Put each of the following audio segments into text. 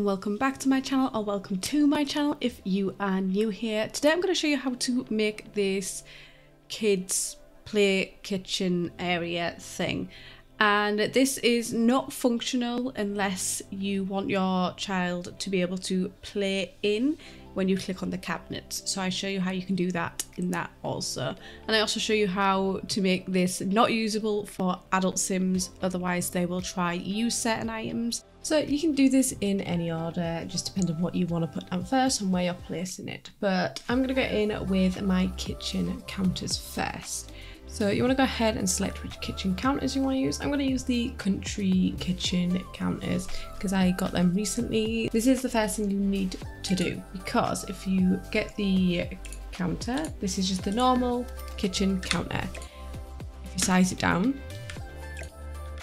and welcome back to my channel or welcome to my channel if you are new here. Today I'm going to show you how to make this kids play kitchen area thing and this is not functional unless you want your child to be able to play in when you click on the cabinets. So I show you how you can do that in that also. And I also show you how to make this not usable for adult sims, otherwise they will try use certain items. So you can do this in any order, just depending on what you want to put down first and where you're placing it. But I'm going to go in with my kitchen counters first. So you want to go ahead and select which kitchen counters you want to use. I'm going to use the country kitchen counters because I got them recently. This is the first thing you need to do because if you get the counter, this is just the normal kitchen counter. If you size it down,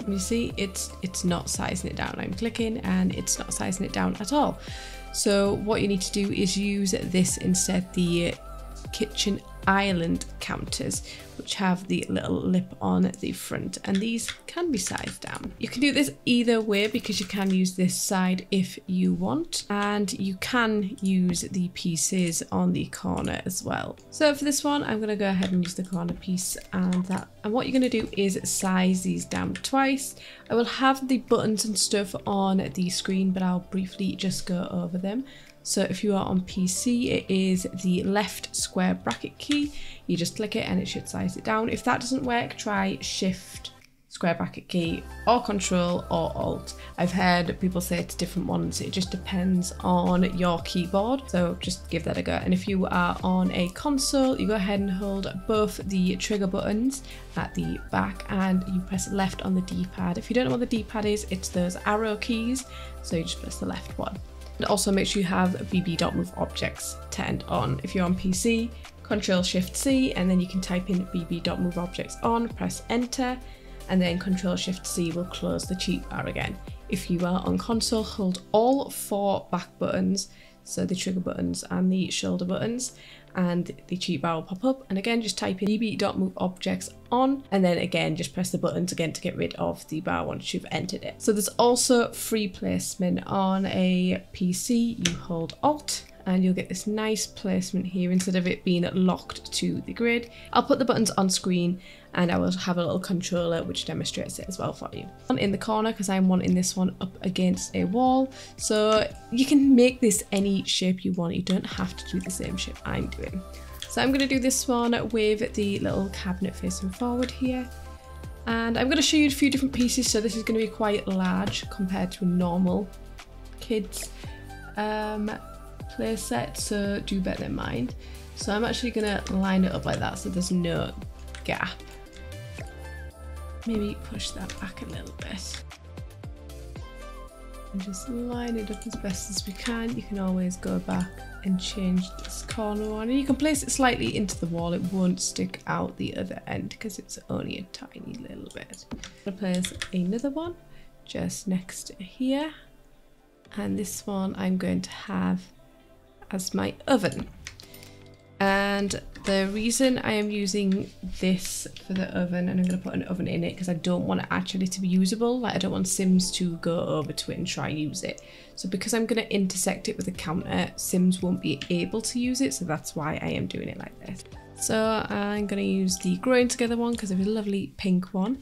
you see it's it's not sizing it down. I'm clicking and it's not sizing it down at all. So what you need to do is use this instead, the kitchen island counters, which have the little lip on the front, and these can be sized down. You can do this either way because you can use this side if you want, and you can use the pieces on the corner as well. So for this one, I'm going to go ahead and use the corner piece and that. And what you're going to do is size these down twice. I will have the buttons and stuff on the screen, but I'll briefly just go over them. So if you are on PC, it is the left square bracket key. You just click it and it should size it down. If that doesn't work, try shift square bracket key or control or alt. I've heard people say it's different ones. It just depends on your keyboard. So just give that a go. And if you are on a console, you go ahead and hold both the trigger buttons at the back and you press left on the D-pad. If you don't know what the D-pad is, it's those arrow keys. So you just press the left one. And also make sure you have bb.move objects turned on. If you're on PC, Control Shift C and then you can type in bb.move objects on, press enter, and then Control Shift C will close the cheat bar again. If you are on console, hold all four back buttons, so the trigger buttons and the shoulder buttons, and the cheat bar will pop up. And again, just type in bb.move objects on, and then again, just press the buttons again to get rid of the bar once you've entered it. So there's also free placement on a PC. You hold Alt and you'll get this nice placement here instead of it being locked to the grid. I'll put the buttons on screen and I will have a little controller which demonstrates it as well for you. In the corner because I'm wanting this one up against a wall so you can make this any shape you want you don't have to do the same shape I'm doing. So I'm going to do this one with the little cabinet facing forward here and I'm going to show you a few different pieces so this is going to be quite large compared to a normal kids um, play set so do that in mind. So I'm actually going to line it up like that so there's no gap. Maybe push that back a little bit. And just line it up as best as we can. You can always go back and change this corner one. And you can place it slightly into the wall. It won't stick out the other end because it's only a tiny little bit. I'm to place another one just next to here. And this one I'm going to have as my oven. And the reason I am using this for the oven, and I'm going to put an oven in it because I don't want it actually to be usable. Like I don't want Sims to go over to it and try use it. So because I'm going to intersect it with a counter, Sims won't be able to use it. So that's why I am doing it like this. So I'm going to use the growing together one because it's a lovely pink one.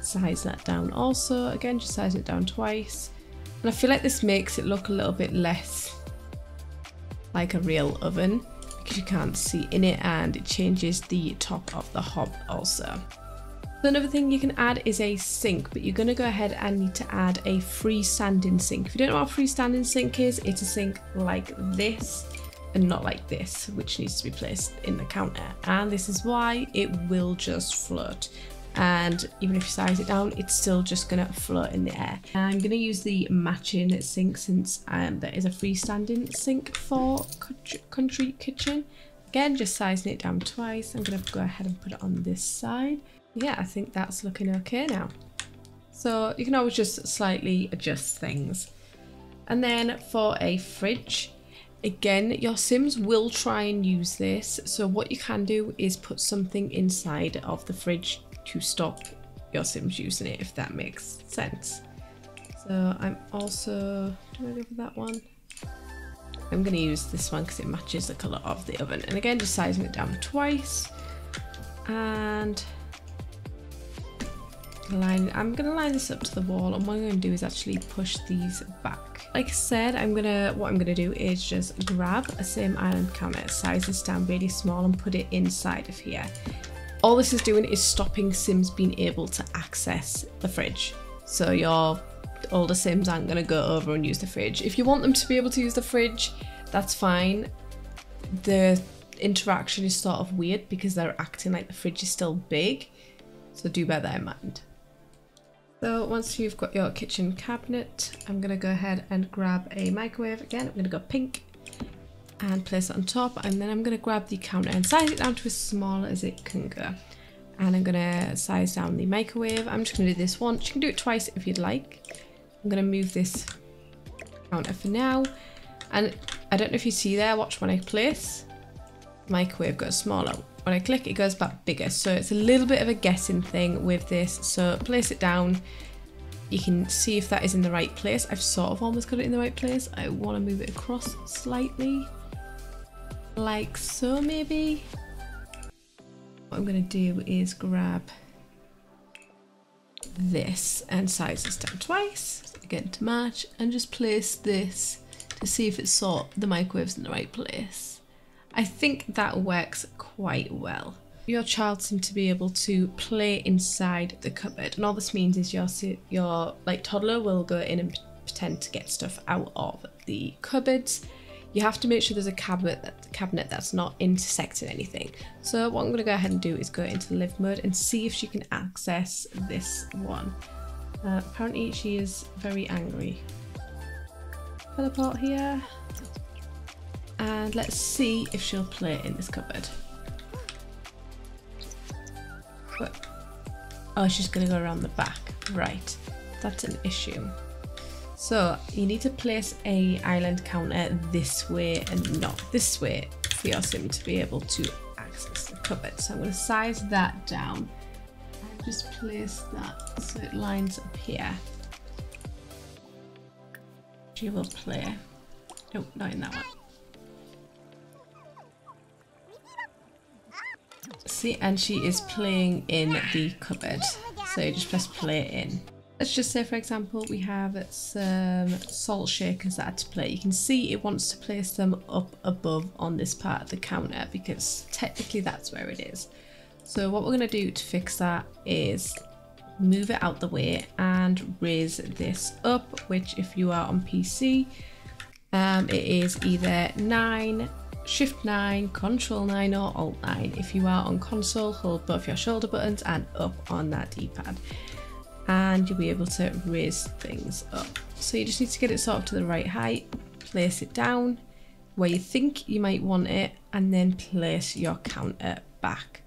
Size that down also. Again, just size it down twice. And I feel like this makes it look a little bit less like a real oven you can't see in it and it changes the top of the hob also. So another thing you can add is a sink, but you're going to go ahead and need to add a freestanding sink. If you don't know what a freestanding sink is, it's a sink like this and not like this, which needs to be placed in the counter. And this is why it will just float and even if you size it down it's still just gonna float in the air. I'm gonna use the matching sink since um, there is a freestanding sink for country kitchen. Again just sizing it down twice. I'm gonna go ahead and put it on this side. Yeah i think that's looking okay now. So you can always just slightly adjust things. And then for a fridge Again, your Sims will try and use this, so what you can do is put something inside of the fridge to stop your Sims using it, if that makes sense. So I'm also, do I go for that one? I'm going to use this one because it matches the colour of the oven. And again, just sizing it down twice. And line, I'm going to line this up to the wall. And what I'm going to do is actually push these back. Like I said, I'm going to, what I'm going to do is just grab a same island counter, size this down really small and put it inside of here. All this is doing is stopping Sims being able to access the fridge. So your older Sims aren't going to go over and use the fridge. If you want them to be able to use the fridge, that's fine. The interaction is sort of weird because they're acting like the fridge is still big. So do bear that in mind. So once you've got your kitchen cabinet, I'm going to go ahead and grab a microwave again. I'm going to go pink and place it on top. And then I'm going to grab the counter and size it down to as small as it can go. And I'm going to size down the microwave. I'm just going to do this once. You can do it twice if you'd like. I'm going to move this counter for now. And I don't know if you see there, watch when I place, microwave goes smaller. When I click, it goes back bigger. So it's a little bit of a guessing thing with this. So place it down. You can see if that is in the right place. I've sort of almost got it in the right place. I want to move it across slightly. Like so, maybe. What I'm going to do is grab this and size this down twice again to match and just place this to see if it's sort the microwave's in the right place. I think that works quite well. Your child seems to be able to play inside the cupboard and all this means is your, your like toddler will go in and pretend to get stuff out of the cupboards you have to make sure there's a cabinet, that, cabinet that's not intersecting anything. So what I'm going to go ahead and do is go into live mode and see if she can access this one. Uh, apparently she is very angry. Teleport here. And let's see if she'll play in this cupboard. But, oh, she's going to go around the back. Right, that's an issue. So you need to place a island counter this way and not this way for your sim to be able to access the cupboard. So I'm going to size that down and just place that so it lines up here. She will play. Nope, not in that one. See, and she is playing in the cupboard. So you just press play in. Let's just say, for example, we have some salt shakers that are to play. You can see it wants to place them up above on this part of the counter because technically that's where it is. So what we're going to do to fix that is move it out the way and raise this up, which if you are on PC, um, it is either 9, Shift 9, Control 9 or Alt 9. If you are on console, hold both your shoulder buttons and up on that D-pad and you'll be able to raise things up. So you just need to get it sort of to the right height, place it down where you think you might want it, and then place your counter back.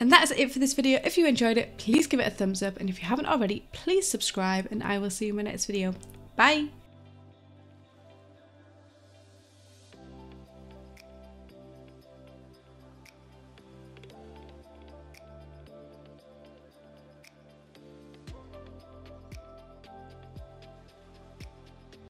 And that is it for this video. If you enjoyed it, please give it a thumbs up. And if you haven't already, please subscribe and I will see you in my next video. Bye!